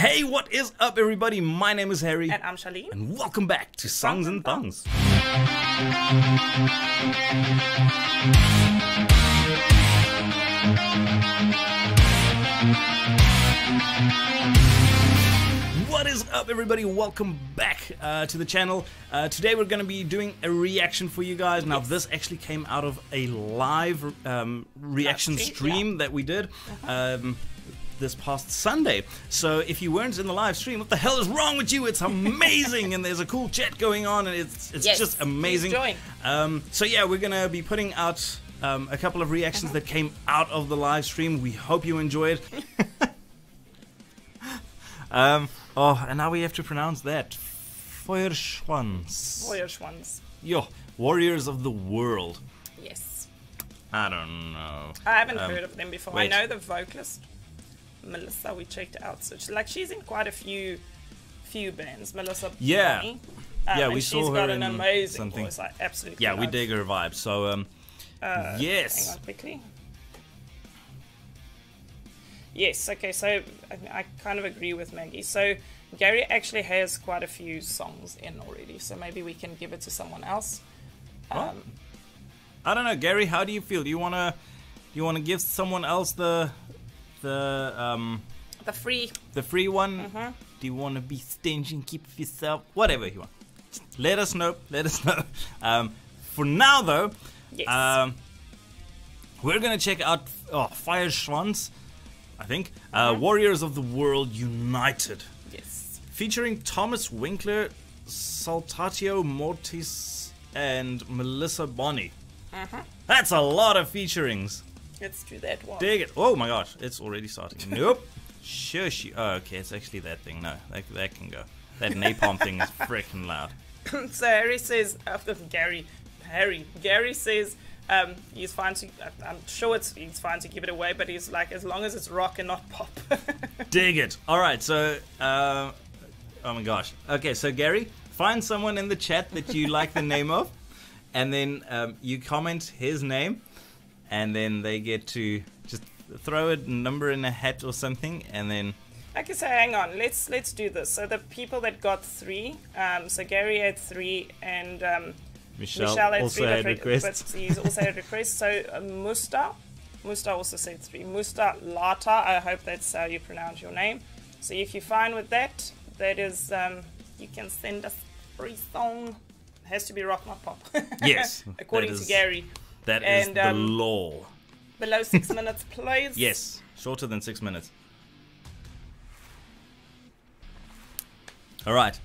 Hey, what is up, everybody? My name is Harry, And I'm Sharlene. and welcome back to Songs and Thongs. What is up, everybody? Welcome back uh, to the channel. Uh, today, we're going to be doing a reaction for you guys. Now, this actually came out of a live um, reaction stream, stream that we did. Um, this past Sunday. So if you weren't in the live stream, what the hell is wrong with you? It's amazing, and there's a cool chat going on, and it's it's Yes, just amazing. Um, so yeah, we're gonna be putting out um, a couple of reactions that came out of the live stream. We hope you enjoy it. um, oh, and now we have to pronounce that. Feuerschwanz. Warriors. Yo, Warriors of the World. Yes. I don't know. I haven't Um, heard of them before. wait. I know the vocalist, Melissa, we checked out. So she, like she's in quite a few few bands. Melissa Yeah. Bonny. Yeah, we she's saw her got an in amazing something. voice. I absolutely Yeah, we dig her vibe. So um, Uh, yes. Hang on quickly. Yes, okay, so I, I kind of agree with Maggie. So Gary actually has quite a few songs in already, so maybe we can give it to someone else. Um, I don't know, Gary. How do you feel? Do you wanna, you wanna give someone else the, the um, the free, the free one? Mm-hmm. Do you wanna be stingy and keep yourself? Whatever you want. Let us know. Let us know. Um, for now, though, yes. um, we're gonna check out oh, Fire Schwanz, I think. Uh, Mm-hmm. Warriors of the World United, yes. featuring Thomas Winkler, Saltatio Mortis, and Melissa Bonny. Mm-hmm. That's a lot of featurings. Let's do that one. Dig it. Oh my gosh, it's already starting. Nope. Shush. you- Oh, okay, it's actually that thing. No, that, that can go. That napalm thing is freaking loud. so Harry says, after Gary, Harry, Gary says um, he's fine to, I'm sure it's he's fine to give it away, but he's like, as long as it's rock and not pop. Dig it. All right, so, uh, oh my gosh. Okay, so Gary, find someone in the chat that you like the name of, and then um, you comment his name, and then they get to just throw a number in a hat or something, and then Okay, so hang on. Let's let's do this. So the people that got three, um, so Gary had three, and um, Michelle, Michelle had also three, had but, requests. but he's also had requests. So uh, Musta, Musta also said three. Musta Lata. I hope that's how you pronounce your name. So if you're fine with that, that is, um, you can send us free song. It has to be rock, not pop. Yes, according to Gary. That is and, the um, law. Below six minutes, please. Yes, shorter than six minutes. All right.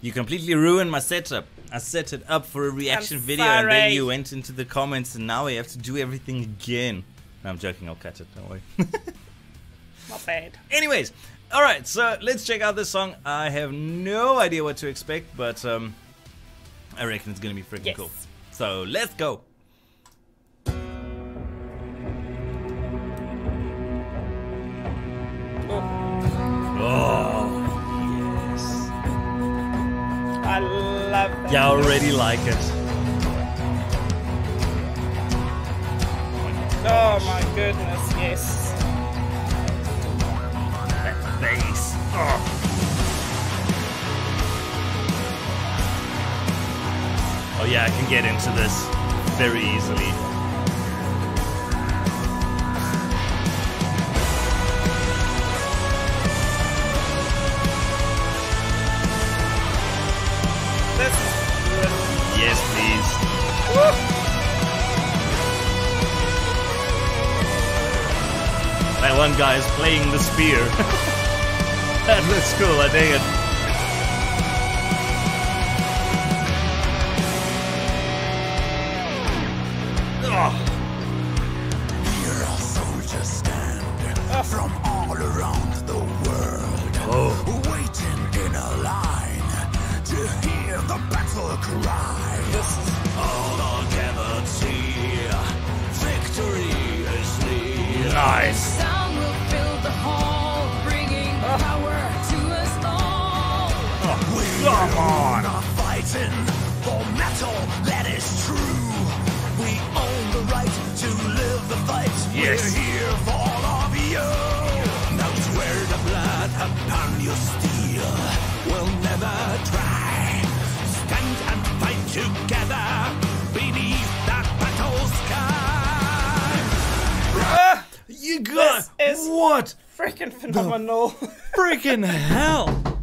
You completely ruined my setup. I set it up for a reaction video and then you went into the comments and now I have to do everything again. No, I'm joking, I'll cut it, don't worry. Not bad. Anyways, all right, so let's check out this song. I have no idea what to expect, but um, I reckon it's going to be freaking Yes. cool. So let's go. Love that. Yeah, I already like it. Oh my goodness, yes. That bass. Oh. Oh yeah, I can get into this very easily. One guy is playing the spear. that looks cool, I dig it. Got This is- what? Freaking phenomenal. Freaking hell!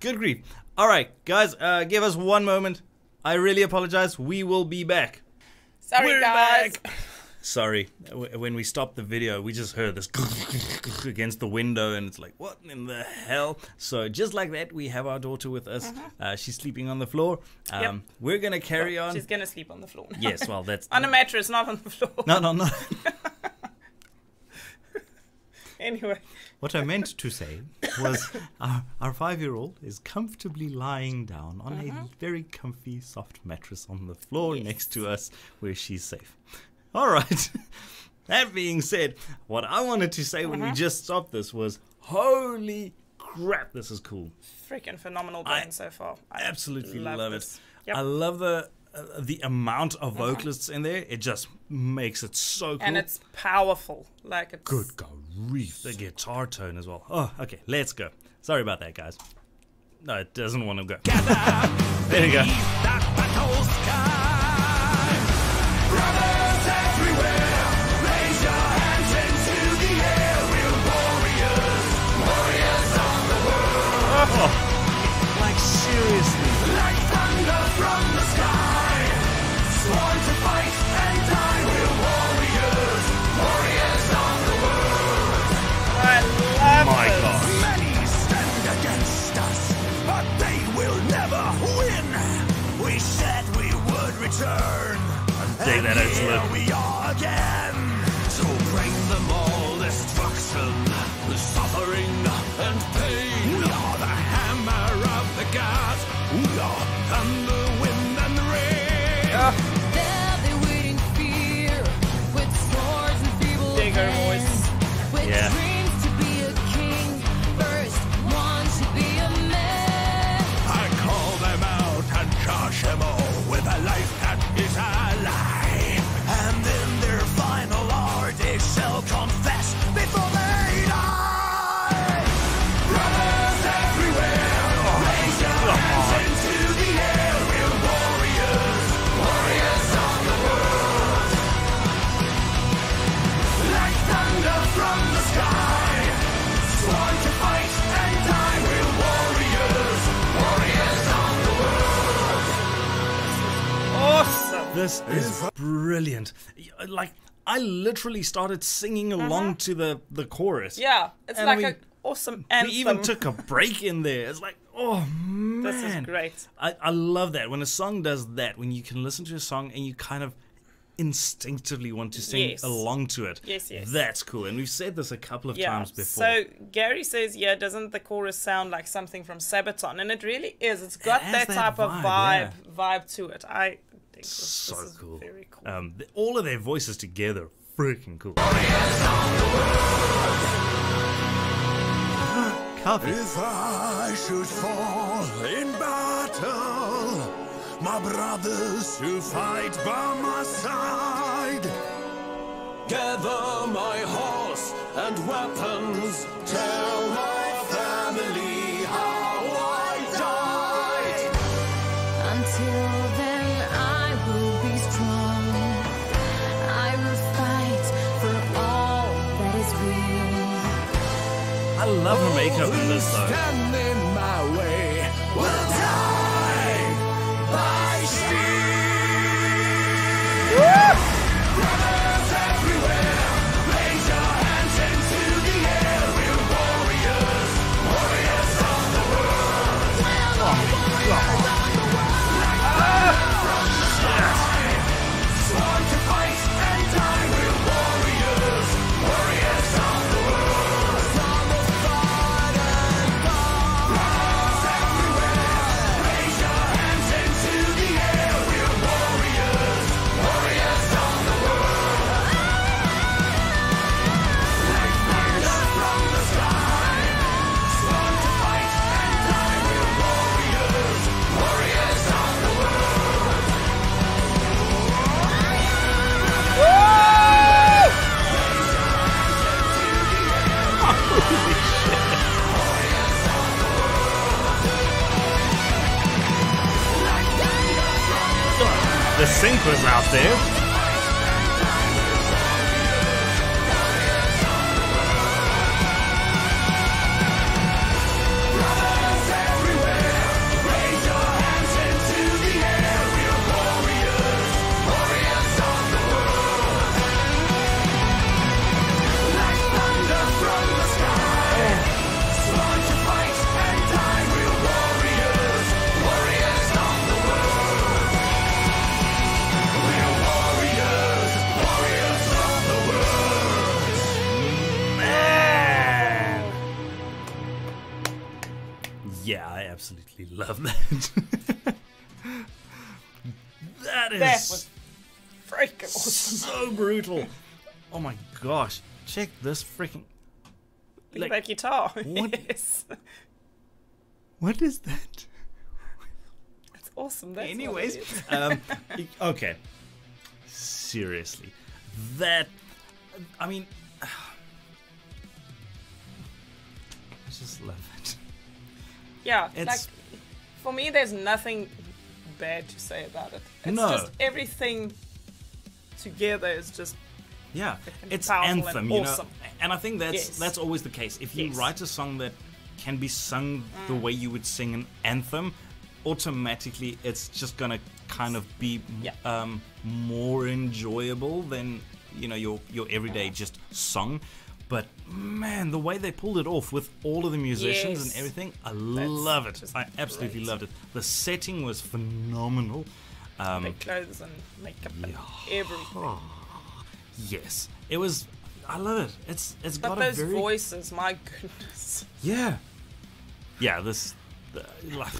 Good grief! All right, guys, uh, give us one moment. I really apologize. We will be back. Sorry, We're guys. back. Sorry, when we stopped the video, we just heard this against the window, and it's like, what in the hell? So, just like that, we have our daughter with us. Uh, she's sleeping on the floor. Um, Yep. We're gonna carry on. She's gonna sleep on the floor. now. Yes, well, that's on a mattress, not on the floor. no, no, no. Anyway, What I meant to say was our, our five year old is comfortably lying down on a uh-huh. very comfy, soft mattress on the floor next to us where she's safe. All right. that being said, what I wanted to say when we uh-huh. just stopped this was holy crap, this is cool. freaking phenomenal I so far. I Absolutely love, this. it. Yep. I love the. Uh, the amount of vocalists in there, it just makes it so cool. and it's powerful. Like it's Good grief, the guitar tone as well. Oh, okay, let's go. Sorry about that, guys. No, it doesn't want to go. There you go. Return, Dig that out, here This is brilliant. Like, I literally started singing uh-huh. along to the, the chorus. Yeah, it's And like we- an awesome We even took a break in there. It's like, oh man. This is great. I, I love that. When a song does that, when you can listen to a song and you kind of instinctively want to sing Yes. along to it. Yes, yes. That's cool. And we've said this a couple of Yeah. times before. So Gary says, yeah, doesn't the chorus sound like something from Sabaton? And it really is. It's got has that, that type of vibe, vibe vibe to it. I think so this is cool. very cool. Um, th- all of their voices together, freaking cool. Coffee. If I should fall in battle, my brothers who fight by my side, gather my horse and weapons, love her makeup in this though. Was out there. Yeah, I absolutely love that. that is That was freaking awesome. so brutal. Oh my gosh. Check this freaking. Look Like, at that guitar. what- Yes. what is that? It's awesome. That's Anyways, um, okay. Seriously, that I mean, I just love it. Yeah, It's- like for me, there's nothing bad to say about it. It's No. just everything together is just Yeah, it's powerful and anthem, you awesome. know, and I think that's Yes. that's always the case. If you Yes. write a song that can be sung the way you would sing an anthem, automatically it's just gonna kind of be Yeah. um, more enjoyable than you know your your everyday just song. But man, the way they pulled it off with all of the musicians and everything, I love it. I absolutely great. loved it. The setting was phenomenal. Um, the clothes and makeup and everything. yes, it was. I love it. It's it's But got those a very voices, my goodness. yeah, yeah. This, uh, like,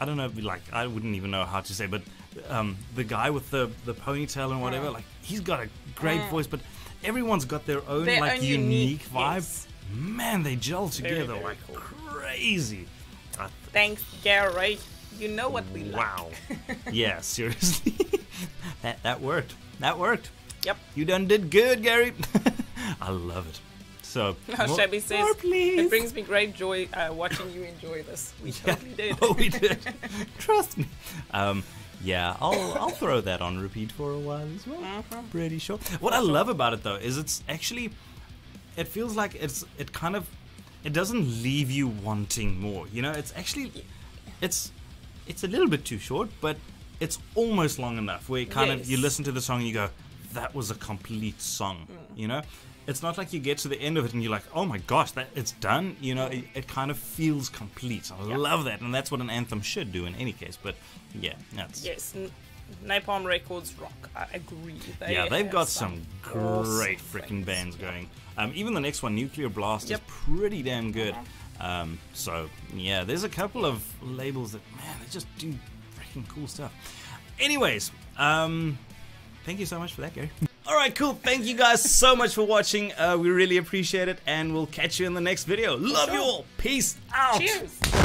I don't know. Like, I wouldn't even know how to say, but um, the guy with the the ponytail and whatever, like, he's got a great voice. But everyone's got their own Their like own unique, unique- vibe. yes. Man, they gel together very like cool. crazy. Thanks, Gary. You know what we like. wow. yeah, seriously, that that worked. That worked. Yep. You done did good, Gary. I love it. So, How more- Shabby says, more, please. it brings me great joy uh, watching you enjoy this. We totally did. Oh, we did. Trust me. Um, yeah, I'll I'll throw that on repeat for a while as well. Mm-hmm. Pretty sure. What I love about it though is it's actually, it feels like it's it kind of, it doesn't leave you wanting more. You know, it's actually, it's, it's a little bit too short, but it's almost long enough where you kind of you listen to the song and you go, that was a complete song. Mm. You know. It's not like you get to the end of it and you're like, oh my gosh, that it's done. You know, it, it kind of feels complete. I Yeah. love that, and that's what an anthem should do in any case. But yeah, that's Yes, Napalm Records rock. I agree. They yeah, they've got some great awesome freaking bands going. Um, even the next one, Nuclear Blast, Yep. is pretty damn good. Um, so yeah, there's a couple of labels that man, they just do freaking cool stuff. Anyways, um, thank you so much for that, Gary. All right, cool. Thank you guys so much for watching. Uh, we really appreciate it, and we'll catch you in the next video. Love you all. Peace out. Cheers.